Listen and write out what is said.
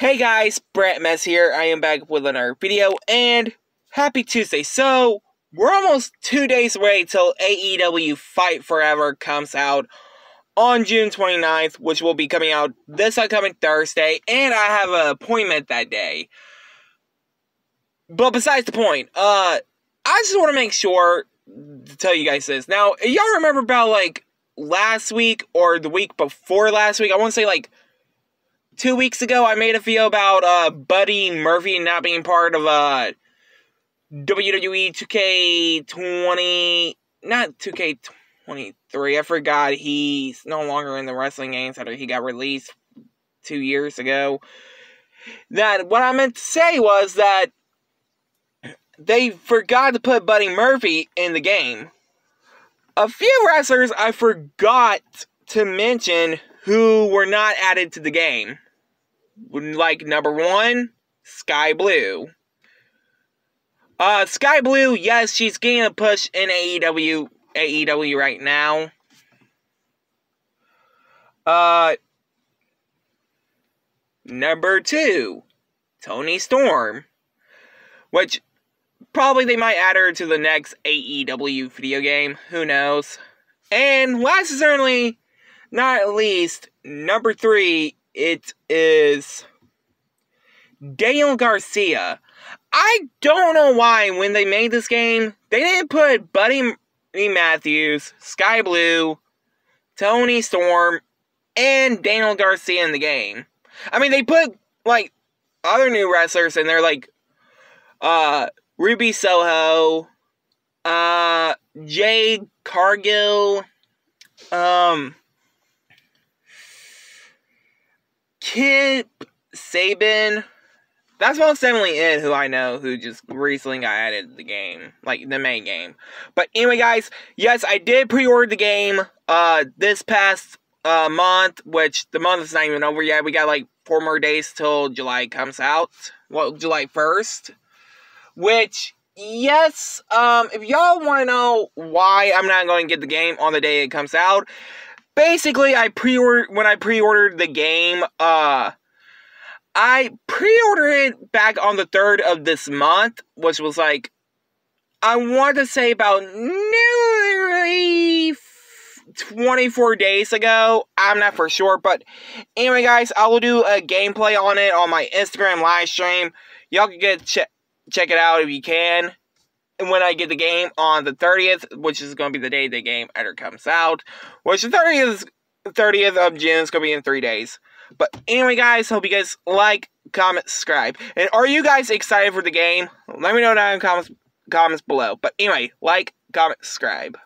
Hey guys, Brett Mess here. I am back with another video and happy Tuesday. So, we're almost two days away till AEW Fight Forever comes out on June 29th, which will be coming out this upcoming Thursday, and I have an appointment that day. But besides the point, uh, I just want to make sure to tell you guys this. Now, y'all remember about like last week or the week before last week? I want to say like two weeks ago, I made a video about uh, Buddy Murphy not being part of uh, WWE 2K20, not 2K23. I forgot he's no longer in the wrestling games after he got released two years ago. That what I meant to say was that they forgot to put Buddy Murphy in the game. A few wrestlers I forgot to mention who were not added to the game. Like number one, Sky Blue. Uh, Sky Blue, yes, she's getting a push in AEW, AEW right now. Uh, number two, Toni Storm, which probably they might add her to the next AEW video game. Who knows? And last certainly not least, number three, it is Daniel Garcia. I don't know why when they made this game, they didn't put Buddy Matthews, Sky Blue, Toni Storm, and Daniel Garcia in the game. I mean, they put, like, other new wrestlers and they're like, uh, Ruby Soho, uh, Jade Cargill, um, Kip Sabian. That's most definitely it who I know who just recently got added to the game. Like the main game. But anyway guys, yes, I did pre-order the game uh this past uh month, which the month is not even over yet. We got like four more days till July comes out. Well, July 1st. Which yes, um if y'all want to know why I'm not going to get the game on the day it comes out, basically I pre-ordered when I pre-ordered the game, uh I pre-ordered it back on the 3rd of this month, which was like I want to say about nearly 24 days ago. I'm not for sure, but anyway, guys, I will do a gameplay on it on my Instagram live stream. Y'all can get check check it out if you can. And when I get the game on the 30th, which is going to be the day the game ever comes out, which the 30th, 30th of June is going to be in three days. But anyway, guys, hope you guys like, comment, subscribe. And are you guys excited for the game? Let me know down in the comments, comments below. But anyway, like, comment, subscribe.